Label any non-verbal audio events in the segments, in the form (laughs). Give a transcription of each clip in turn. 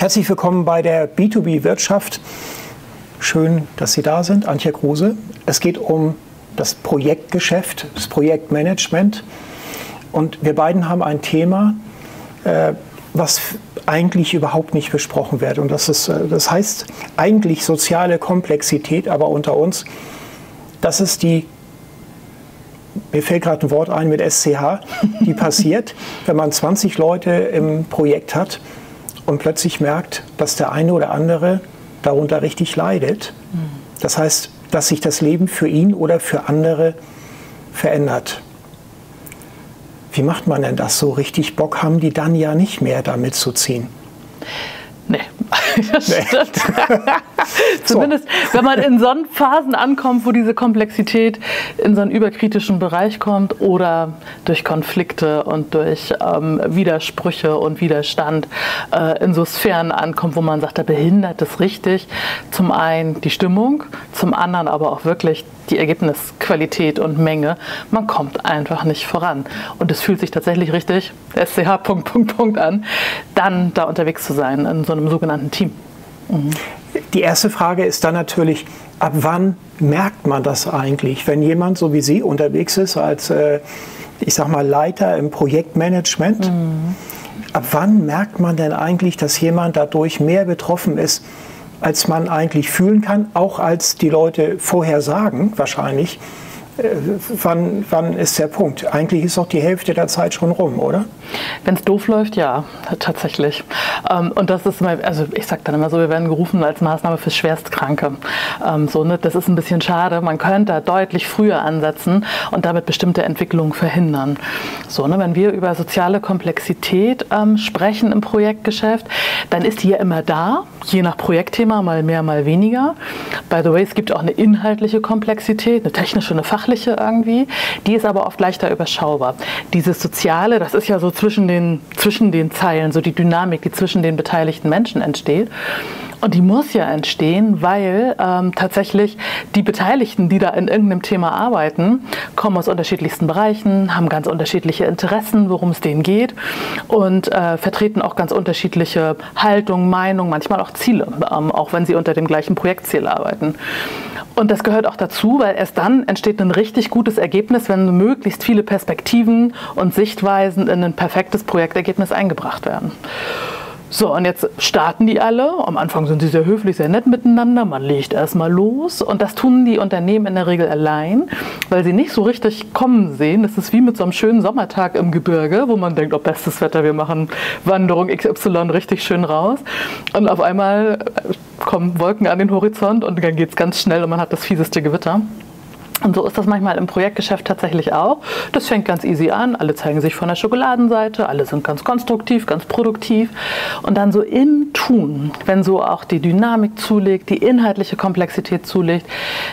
Herzlich willkommen bei der B2B Wirtschaft. Schön, dass Sie da sind, Antje Kruse. Es geht um das Projektgeschäft, das Projektmanagement. Und wir beiden haben ein Thema, äh, was eigentlich überhaupt nicht besprochen wird. Und das, ist, äh, das heißt eigentlich soziale Komplexität, aber unter uns, das ist die, mir fällt gerade ein Wort ein mit SCH, die passiert, (laughs) wenn man 20 Leute im Projekt hat und plötzlich merkt, dass der eine oder andere darunter richtig leidet. Das heißt, dass sich das Leben für ihn oder für andere verändert. Wie macht man denn das? So richtig Bock haben die dann ja nicht mehr, da mitzuziehen. Nee, (laughs) das stimmt. (laughs) Zumindest, wenn man in so Phasen ankommt, wo diese Komplexität in so einen überkritischen Bereich kommt oder durch Konflikte und durch ähm, Widersprüche und Widerstand äh, in so Sphären ankommt, wo man sagt, da behindert es richtig. Zum einen die Stimmung, zum anderen aber auch wirklich die Ergebnisqualität und Menge. Man kommt einfach nicht voran. Und es fühlt sich tatsächlich richtig, SCH, Punkt, Punkt, Punkt an, dann da unterwegs zu sein in so einem sogenannten Team. Mhm. Die erste Frage ist dann natürlich, ab wann merkt man das eigentlich, wenn jemand so wie Sie unterwegs ist als, äh, ich sag mal, Leiter im Projektmanagement? Mhm. Ab wann merkt man denn eigentlich, dass jemand dadurch mehr betroffen ist, als man eigentlich fühlen kann, auch als die Leute vorher sagen, wahrscheinlich. Äh, wann, wann ist der Punkt? Eigentlich ist doch die Hälfte der Zeit schon rum, oder? Wenn es doof läuft, ja, tatsächlich. Ähm, und das ist, mal, also ich sage dann immer so, wir werden gerufen als Maßnahme für Schwerstkranke. Ähm, so, ne, das ist ein bisschen schade. Man könnte da deutlich früher ansetzen und damit bestimmte Entwicklungen verhindern. So, ne, wenn wir über soziale Komplexität ähm, sprechen im Projektgeschäft, dann ist die ja immer da, je nach Projektthema, mal mehr, mal weniger. By the way, es gibt auch eine inhaltliche Komplexität, eine technische, eine fachliche irgendwie, die ist aber oft leichter überschaubar. Dieses Soziale, das ist ja so zwischen den, zwischen den Zeilen, so die Dynamik, die zwischen den beteiligten Menschen entsteht. Und die muss ja entstehen, weil ähm, tatsächlich die Beteiligten, die da in irgendeinem Thema arbeiten, kommen aus unterschiedlichsten Bereichen, haben ganz unterschiedliche Interessen, worum es denen geht und äh, vertreten auch ganz unterschiedliche Haltungen, Meinungen, manchmal auch Ziele, ähm, auch wenn sie unter dem gleichen Projektziel arbeiten. Und das gehört auch dazu, weil erst dann entsteht ein richtig gutes Ergebnis, wenn möglichst viele Perspektiven und Sichtweisen in ein perfektes Projektergebnis eingebracht werden. So, und jetzt starten die alle. Am Anfang sind sie sehr höflich, sehr nett miteinander. Man legt erstmal los. Und das tun die Unternehmen in der Regel allein, weil sie nicht so richtig kommen sehen. Das ist wie mit so einem schönen Sommertag im Gebirge, wo man denkt, oh, bestes Wetter, wir machen Wanderung XY richtig schön raus. Und auf einmal kommen Wolken an den Horizont und dann geht es ganz schnell und man hat das fieseste Gewitter. Und so ist das manchmal im Projektgeschäft tatsächlich auch. Das fängt ganz easy an, alle zeigen sich von der Schokoladenseite, alle sind ganz konstruktiv, ganz produktiv. Und dann so im Tun, wenn so auch die Dynamik zulegt, die inhaltliche Komplexität zulegt,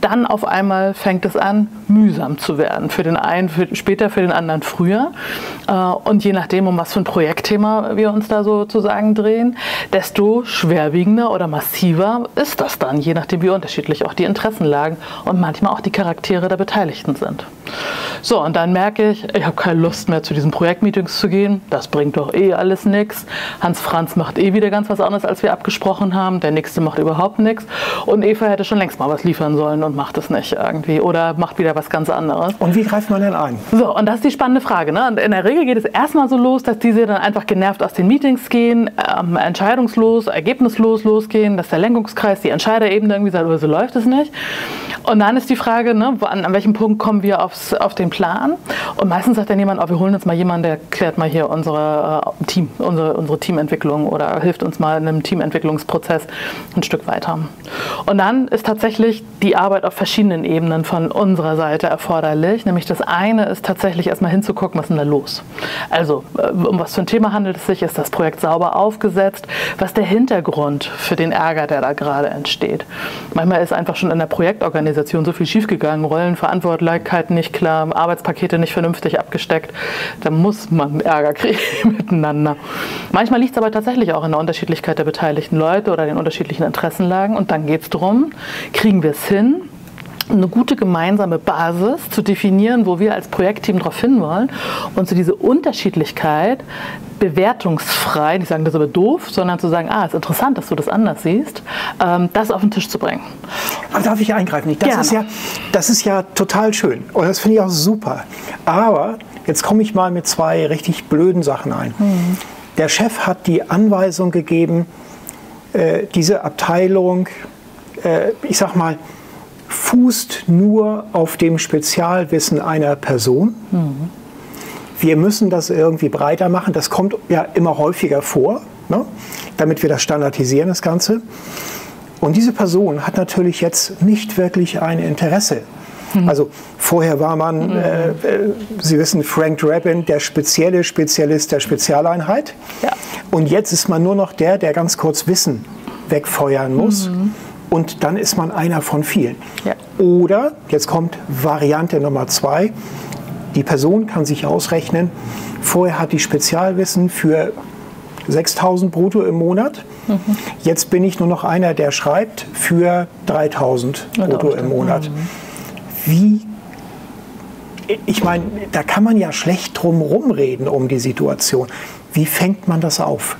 dann auf einmal fängt es an, mühsam zu werden. Für den einen für, später, für den anderen früher. Äh, und je nachdem, um was für ein Projektthema wir uns da sozusagen drehen, desto schwerwiegender oder massiver ist das dann, je nachdem, wie unterschiedlich auch die Interessenlagen und manchmal auch die Charaktere Charaktere der Beteiligten sind. So, und dann merke ich, ich habe keine Lust mehr zu diesen Projektmeetings zu gehen. Das bringt doch eh alles nichts. Hans Franz macht eh wieder ganz was anderes, als wir abgesprochen haben. Der nächste macht überhaupt nichts. Und Eva hätte schon längst mal was liefern sollen und macht es nicht irgendwie. Oder macht wieder was ganz anderes. Und wie greift man denn ein? So, und das ist die spannende Frage. Ne? Und in der Regel geht es erstmal so los, dass diese dann einfach genervt aus den Meetings gehen, ähm, entscheidungslos, ergebnislos losgehen, dass der Lenkungskreis, die Entscheiderebene irgendwie sagt, oh, so läuft es nicht. Und dann ist die Frage, ne, an, an welchem Punkt kommen wir aufs, auf den Plan? Und meistens sagt dann jemand, oh, wir holen uns mal jemanden, der klärt mal hier unsere, äh, Team, unsere, unsere Teamentwicklung oder hilft uns mal in einem Teamentwicklungsprozess ein Stück weiter. Und dann ist tatsächlich die Arbeit auf verschiedenen Ebenen von unserer Seite erforderlich. Nämlich das eine ist tatsächlich erstmal hinzugucken, was ist denn da los? Also, äh, um was für ein Thema handelt es sich? Ist das Projekt sauber aufgesetzt? Was ist der Hintergrund für den Ärger, der da gerade entsteht? Manchmal ist einfach schon in der Projektorganisation so viel schiefgegangen, Rollen, Verantwortlichkeiten nicht klar, Arbeitspakete nicht vernünftig abgesteckt. Da muss man Ärger (laughs) kriegen miteinander. Manchmal liegt es aber tatsächlich auch in der Unterschiedlichkeit der beteiligten Leute oder den unterschiedlichen Interessenlagen. Und dann geht es darum, kriegen wir es hin, eine gute gemeinsame Basis zu definieren, wo wir als Projektteam darauf hinwollen und so diese Unterschiedlichkeit bewertungsfrei, nicht sagen das ist aber doof, sondern zu sagen, ah, ist interessant, dass du das anders siehst, ähm, das auf den Tisch zu bringen. Aber darf ich eingreifen? Das ist, ja, das ist ja total schön und das finde ich auch super. Aber jetzt komme ich mal mit zwei richtig blöden Sachen ein. Mhm. Der Chef hat die Anweisung gegeben, äh, diese Abteilung, äh, ich sag mal, fußt nur auf dem Spezialwissen einer Person. Mhm. Wir müssen das irgendwie breiter machen. Das kommt ja immer häufiger vor, ne? damit wir das standardisieren, das Ganze. Und diese Person hat natürlich jetzt nicht wirklich ein Interesse. Mhm. Also vorher war man, mhm. äh, Sie wissen, Frank Drabin, der spezielle Spezialist der Spezialeinheit. Ja. Und jetzt ist man nur noch der, der ganz kurz Wissen wegfeuern muss. Mhm und dann ist man einer von vielen. Ja. Oder, jetzt kommt Variante Nummer zwei, die Person kann sich ausrechnen, vorher hat die Spezialwissen für 6000 brutto im Monat. Mhm. Jetzt bin ich nur noch einer, der schreibt für 3000 brutto im Monat. Mhm. Wie ich meine, da kann man ja schlecht drum rumreden um die Situation. Wie fängt man das auf?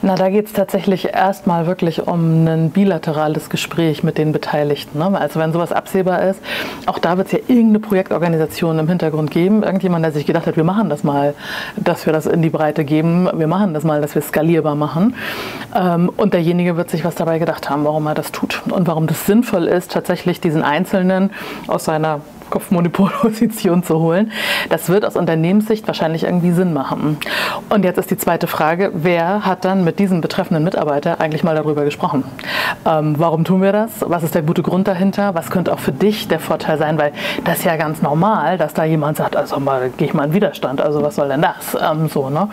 Na, da geht es tatsächlich erstmal wirklich um ein bilaterales Gespräch mit den Beteiligten. Ne? Also wenn sowas absehbar ist, auch da wird es ja irgendeine Projektorganisation im Hintergrund geben. Irgendjemand, der sich gedacht hat, wir machen das mal, dass wir das in die Breite geben. Wir machen das mal, dass wir es skalierbar machen. Ähm, und derjenige wird sich was dabei gedacht haben, warum er das tut und warum das sinnvoll ist, tatsächlich diesen Einzelnen aus seiner Kopfmonopolposition zu holen. Das wird aus Unternehmenssicht wahrscheinlich irgendwie Sinn machen. Und jetzt ist die zweite Frage, wer hat dann mit diesem betreffenden Mitarbeiter eigentlich mal darüber gesprochen? Ähm, warum tun wir das? Was ist der gute Grund dahinter? Was könnte auch für dich der Vorteil sein? Weil das ist ja ganz normal, dass da jemand sagt, also mal gehe ich mal in Widerstand, also was soll denn das? Ähm, so, ne?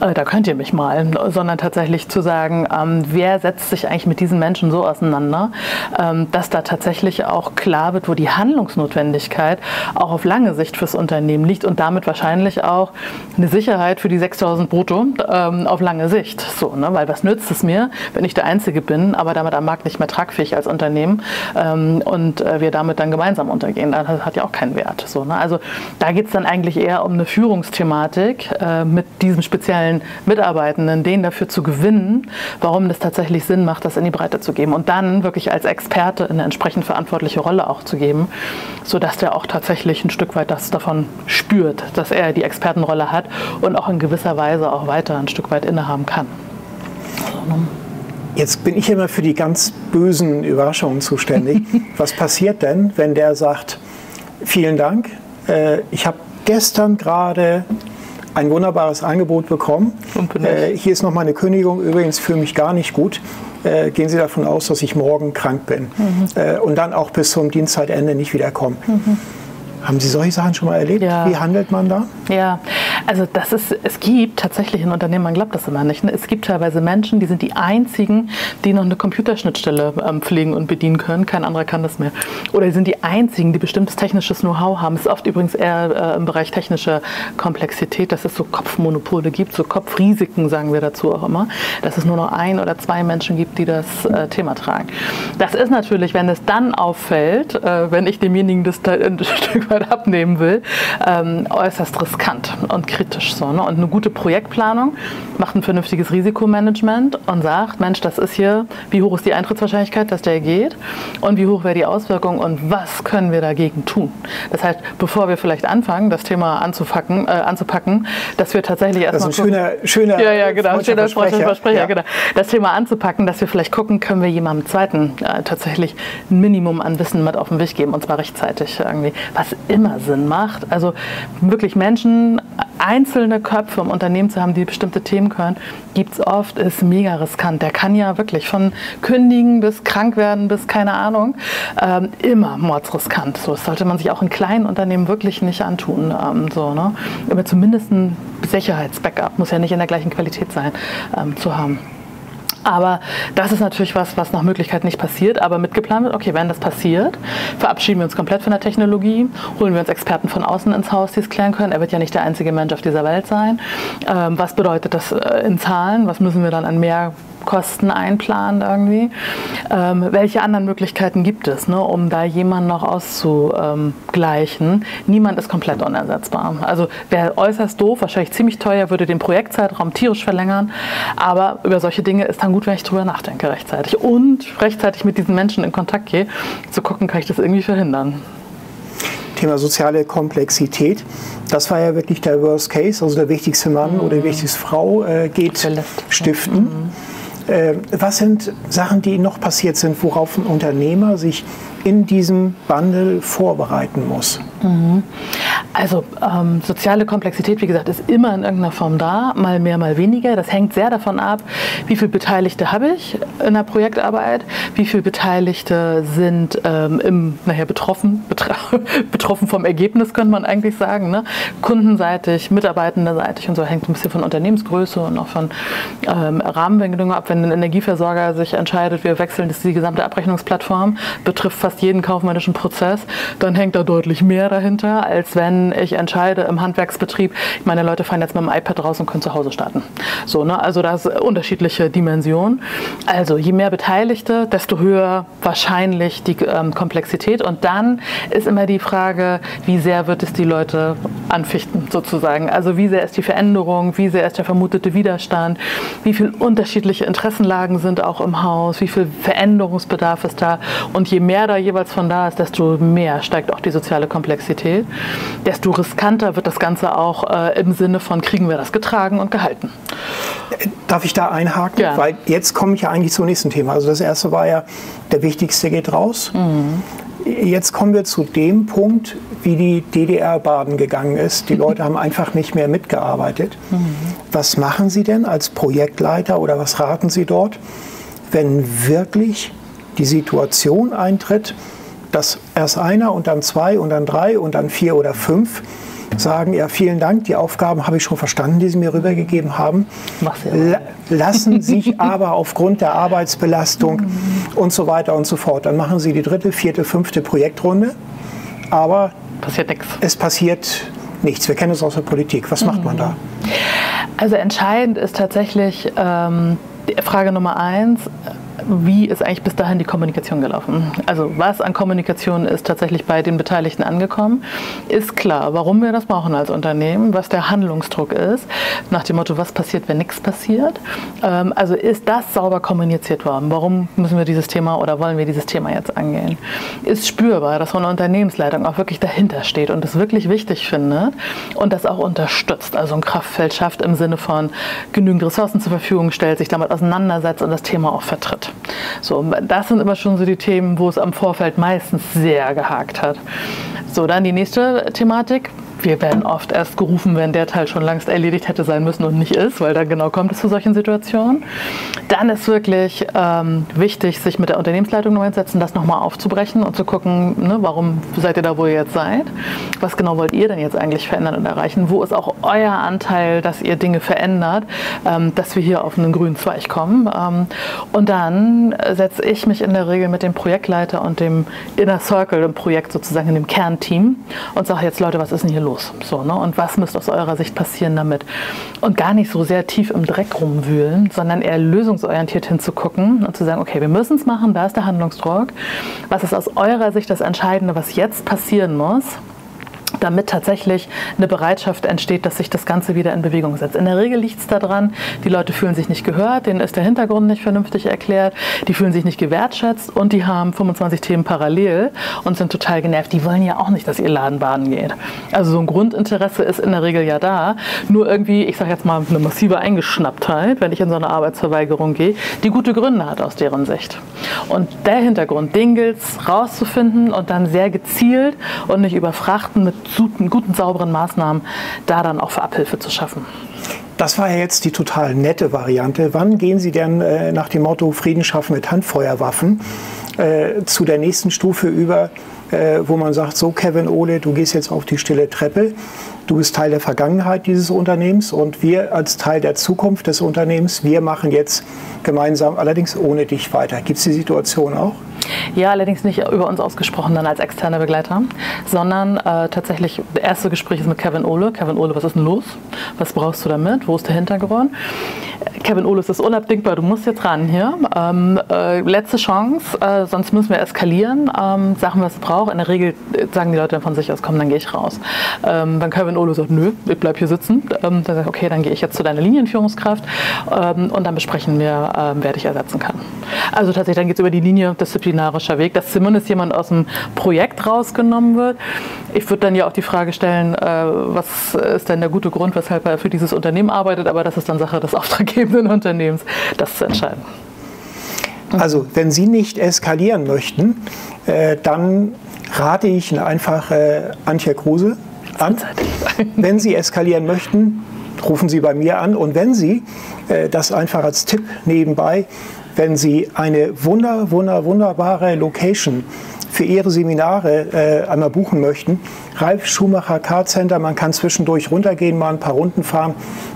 Äh, da könnt ihr mich mal. Sondern tatsächlich zu sagen, ähm, wer setzt sich eigentlich mit diesen Menschen so auseinander, ähm, dass da tatsächlich auch klar wird, wo die Handlungsnotwendigkeit Nachhaltigkeit auch auf lange Sicht fürs Unternehmen liegt und damit wahrscheinlich auch eine Sicherheit für die 6000 brutto ähm, auf lange Sicht. So, ne? Weil was nützt es mir, wenn ich der Einzige bin, aber damit am Markt nicht mehr tragfähig als Unternehmen ähm, und äh, wir damit dann gemeinsam untergehen? Das hat ja auch keinen Wert. So, ne? Also da geht es dann eigentlich eher um eine Führungsthematik äh, mit diesem speziellen Mitarbeitenden, den dafür zu gewinnen, warum das tatsächlich Sinn macht, das in die Breite zu geben und dann wirklich als Experte in eine entsprechend verantwortliche Rolle auch zu geben, sodass der er auch tatsächlich ein Stück weit das davon spürt, dass er die Expertenrolle hat und auch in gewisser Weise auch weiter ein Stück weit innehaben kann. Jetzt bin ich immer für die ganz bösen Überraschungen zuständig. (laughs) Was passiert denn, wenn der sagt, vielen Dank, äh, ich habe gestern gerade ein wunderbares Angebot bekommen. Äh, hier ist noch meine Kündigung, übrigens für mich gar nicht gut. Äh, gehen Sie davon aus, dass ich morgen krank bin mhm. äh, und dann auch bis zum Dienstzeitende nicht wiederkomme. Mhm. Haben Sie solche Sachen schon mal erlebt? Ja. Wie handelt man da? Ja, also das ist, es gibt tatsächlich in Unternehmen, man glaubt das immer nicht, ne? es gibt teilweise Menschen, die sind die einzigen, die noch eine Computerschnittstelle ähm, pflegen und bedienen können. Kein anderer kann das mehr. Oder die sind die einzigen, die bestimmtes technisches Know-how haben. Es ist oft übrigens eher äh, im Bereich technische Komplexität, dass es so Kopfmonopole gibt, so Kopfrisiken sagen wir dazu auch immer, dass es nur noch ein oder zwei Menschen gibt, die das äh, Thema tragen. Das ist natürlich, wenn es dann auffällt, äh, wenn ich demjenigen das (laughs) ein Stück weit abnehmen will, ähm, äußerst riskant und kritisch. So, ne? Und eine gute Projektplanung macht ein vernünftiges Risikomanagement und sagt, Mensch, das ist hier, wie hoch ist die Eintrittswahrscheinlichkeit, dass der geht und wie hoch wäre die Auswirkung und was können wir dagegen tun. Das heißt, bevor wir vielleicht anfangen, das Thema anzupacken, äh, anzupacken, dass wir tatsächlich erstmal. Das ist ein schöner, schöner, ja, ja, genau, schöner Versprecher, Versprecher ja. genau. Das Thema anzupacken, dass wir vielleicht gucken, können wir jemandem zweiten äh, tatsächlich ein Minimum an Wissen mit auf den Weg geben und zwar rechtzeitig irgendwie, was immer Sinn macht. Also wirklich Menschen einzelne Köpfe im Unternehmen zu haben, die bestimmte Themen können, gibt es oft, ist mega riskant. Der kann ja wirklich von kündigen bis krank werden bis keine Ahnung, ähm, immer mordsriskant. So, das sollte man sich auch in kleinen Unternehmen wirklich nicht antun. Ähm, so, ne? Aber zumindest ein Sicherheitsbackup muss ja nicht in der gleichen Qualität sein, ähm, zu haben. Aber das ist natürlich was, was nach Möglichkeit nicht passiert, aber mitgeplant wird, okay, wenn das passiert, verabschieden wir uns komplett von der Technologie, holen wir uns Experten von außen ins Haus, die es klären können. Er wird ja nicht der einzige Mensch auf dieser Welt sein. Ähm, was bedeutet das äh, in Zahlen? Was müssen wir dann an mehr Kosten einplant irgendwie. Ähm, welche anderen Möglichkeiten gibt es, ne, um da jemanden noch auszugleichen? Niemand ist komplett unersetzbar. Also wäre äußerst doof, wahrscheinlich ziemlich teuer, würde den Projektzeitraum tierisch verlängern. Aber über solche Dinge ist dann gut, wenn ich drüber nachdenke rechtzeitig und rechtzeitig mit diesen Menschen in Kontakt gehe, zu gucken, kann ich das irgendwie verhindern. Thema soziale Komplexität. Das war ja wirklich der Worst Case, also der wichtigste Mann mhm. oder die wichtigste Frau äh, geht stiften. Mhm. Äh, was sind Sachen, die noch passiert sind, worauf ein Unternehmer sich in diesem Wandel vorbereiten muss? Mhm. Also ähm, soziale Komplexität, wie gesagt, ist immer in irgendeiner Form da, mal mehr, mal weniger. Das hängt sehr davon ab, wie viele Beteiligte habe ich in der Projektarbeit, wie viele Beteiligte sind ähm, im, nachher betroffen, (laughs) betroffen vom Ergebnis, könnte man eigentlich sagen. Ne? Kundenseitig, mitarbeitendenseitig und so hängt ein bisschen von Unternehmensgröße und auch von ähm, Rahmenbedingungen ab. Wenn ein Energieversorger sich entscheidet, wir wechseln das die gesamte Abrechnungsplattform, betrifft fast jeden kaufmännischen Prozess, dann hängt da deutlich mehr dahinter, als wenn ich entscheide im Handwerksbetrieb, meine Leute fahren jetzt mit dem iPad raus und können zu Hause starten. So, ne? Also das unterschiedliche Dimensionen. Also je mehr Beteiligte, desto höher wahrscheinlich die ähm, Komplexität. Und dann ist immer die Frage, wie sehr wird es die Leute anfichten sozusagen. Also wie sehr ist die Veränderung, wie sehr ist der vermutete Widerstand, wie viele unterschiedliche Interessenlagen sind auch im Haus, wie viel Veränderungsbedarf ist da. Und je mehr da jeweils von da ist, desto mehr steigt auch die soziale Komplexität. Desto riskanter wird das Ganze auch äh, im Sinne von, kriegen wir das getragen und gehalten. Darf ich da einhaken? Ja. Weil jetzt komme ich ja eigentlich zum nächsten Thema. Also das erste war ja, der Wichtigste geht raus. Mhm. Jetzt kommen wir zu dem Punkt, wie die DDR baden gegangen ist. Die Leute (laughs) haben einfach nicht mehr mitgearbeitet. Mhm. Was machen Sie denn als Projektleiter oder was raten Sie dort, wenn wirklich die Situation eintritt, dass erst einer und dann zwei und dann drei und dann vier oder fünf sagen, ja, vielen Dank, die Aufgaben habe ich schon verstanden, die Sie mir rübergegeben haben. Lassen sich (laughs) aber aufgrund der Arbeitsbelastung mhm. und so weiter und so fort. Dann machen Sie die dritte, vierte, fünfte Projektrunde, aber passiert nichts. es passiert nichts. Wir kennen es aus der Politik. Was mhm. macht man da? Also entscheidend ist tatsächlich ähm, Frage Nummer eins, wie ist eigentlich bis dahin die Kommunikation gelaufen? Also was an Kommunikation ist tatsächlich bei den Beteiligten angekommen? Ist klar, warum wir das brauchen als Unternehmen, was der Handlungsdruck ist, nach dem Motto, was passiert, wenn nichts passiert? Ähm, also ist das sauber kommuniziert worden? Warum müssen wir dieses Thema oder wollen wir dieses Thema jetzt angehen? Ist spürbar, dass so eine Unternehmensleitung auch wirklich dahinter steht und es wirklich wichtig findet und das auch unterstützt, also ein Kraftfeld schafft im Sinne von genügend Ressourcen zur Verfügung stellt, sich damit auseinandersetzt und das Thema auch vertritt. So, das sind immer schon so die Themen, wo es am Vorfeld meistens sehr gehakt hat. So, dann die nächste Thematik wir werden oft erst gerufen, wenn der Teil schon längst erledigt hätte sein müssen und nicht ist, weil dann genau kommt es zu solchen Situationen. Dann ist wirklich ähm, wichtig, sich mit der Unternehmensleitung neu hinsetzen, das nochmal aufzubrechen und zu gucken, ne, warum seid ihr da, wo ihr jetzt seid? Was genau wollt ihr denn jetzt eigentlich verändern und erreichen? Wo ist auch euer Anteil, dass ihr Dinge verändert, ähm, dass wir hier auf einen grünen Zweig kommen? Ähm, und dann setze ich mich in der Regel mit dem Projektleiter und dem Inner Circle im Projekt sozusagen in dem Kernteam und sage jetzt, Leute, was ist denn hier los? Los? So, ne? Und was müsste aus eurer Sicht passieren damit? Und gar nicht so sehr tief im Dreck rumwühlen, sondern eher lösungsorientiert hinzugucken und zu sagen, okay, wir müssen es machen, da ist der Handlungsdruck. Was ist aus eurer Sicht das Entscheidende, was jetzt passieren muss? Damit tatsächlich eine Bereitschaft entsteht, dass sich das Ganze wieder in Bewegung setzt. In der Regel liegt es daran, die Leute fühlen sich nicht gehört, denen ist der Hintergrund nicht vernünftig erklärt, die fühlen sich nicht gewertschätzt und die haben 25 Themen parallel und sind total genervt. Die wollen ja auch nicht, dass ihr Laden baden geht. Also so ein Grundinteresse ist in der Regel ja da, nur irgendwie, ich sage jetzt mal, eine massive Eingeschnapptheit, wenn ich in so eine Arbeitsverweigerung gehe, die gute Gründe hat aus deren Sicht. Und der Hintergrund, den gilt es rauszufinden und dann sehr gezielt und nicht überfrachten mit guten, guten, sauberen Maßnahmen da dann auch für Abhilfe zu schaffen. Das war ja jetzt die total nette Variante. Wann gehen Sie denn äh, nach dem Motto Frieden schaffen mit Handfeuerwaffen äh, zu der nächsten Stufe über, äh, wo man sagt, so Kevin Ole, du gehst jetzt auf die stille Treppe, du bist Teil der Vergangenheit dieses Unternehmens und wir als Teil der Zukunft des Unternehmens, wir machen jetzt gemeinsam, allerdings ohne dich weiter. Gibt es die Situation auch? Ja, allerdings nicht über uns ausgesprochen dann als externe Begleiter, sondern äh, tatsächlich, das erste Gespräch ist mit Kevin Ohle. Kevin Ohle, was ist denn los? Was brauchst du damit? Wo ist der Hintergrund? Kevin Ohle, es ist unabdingbar, du musst jetzt ran hier. Ähm, äh, letzte Chance, äh, sonst müssen wir eskalieren. Ähm, Sachen, was es braucht. In der Regel sagen die Leute dann von sich aus, komm, dann gehe ich raus. Ähm, wenn Kevin Ohle sagt, nö, ich bleib hier sitzen, ähm, dann sagt okay, dann gehe ich jetzt zu deiner Linienführungskraft ähm, und dann besprechen wir, ähm, wer dich ersetzen kann. Also tatsächlich, dann geht es über die Linie disziplinarischer Weg, dass zumindest jemand aus dem Projekt rausgenommen wird. Ich würde dann ja auch die Frage stellen, äh, was ist denn der gute Grund, weshalb er für dieses Unternehmen arbeitet, aber das ist dann Sache des (laughs) auftraggebenden Unternehmens, das zu entscheiden. Also, wenn Sie nicht eskalieren möchten, äh, dann rate ich einfach Antje Kruse an. (laughs) Wenn Sie eskalieren möchten, rufen Sie bei mir an. Und wenn Sie, äh, das einfach als Tipp nebenbei, wenn Sie eine wunder, wunder, wunderbare Location für Ihre Seminare äh, einmal buchen möchten, Ralf Schumacher Car Center, man kann zwischendurch runtergehen, mal ein paar Runden fahren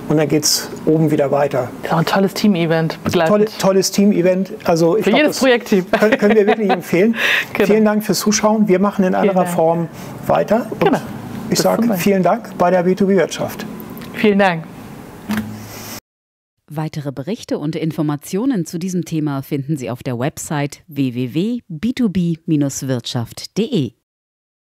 und dann geht es oben wieder weiter. Ja, ein tolles Team-Event. Tolle, tolles Team-Event. Also ich Für glaub, jedes Projektteam. Können, können, wir wirklich empfehlen. (laughs) genau. Vielen Dank fürs Zuschauen. Wir machen in anderer Form weiter. Genau. Ich sage vielen Dank bei der B2B-Wirtschaft. Vielen Dank. Weitere Berichte und Informationen zu diesem Thema finden Sie auf der Website www.b2b-wirtschaft.de.